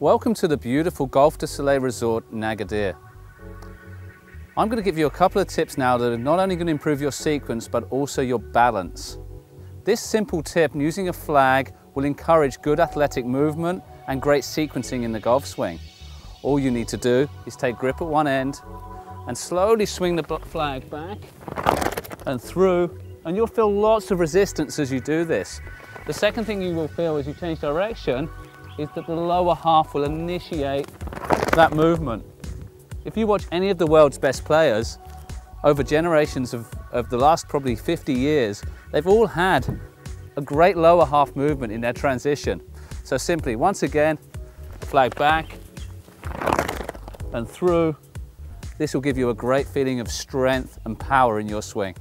Welcome to the beautiful Golf de Soleil Resort in Agadir. I'm going to give you a couple of tips now that are not only going to improve your sequence but also your balance. This simple tip using a flag will encourage good athletic movement and great sequencing in the golf swing. All you need to do is take grip at one end and slowly swing the flag back and through and you'll feel lots of resistance as you do this. The second thing you will feel as you change direction is that the lower half will initiate that movement. If you watch any of the world's best players over generations of, of the last probably 50 years, they've all had a great lower half movement in their transition. So simply, once again, flag back and through. This will give you a great feeling of strength and power in your swing.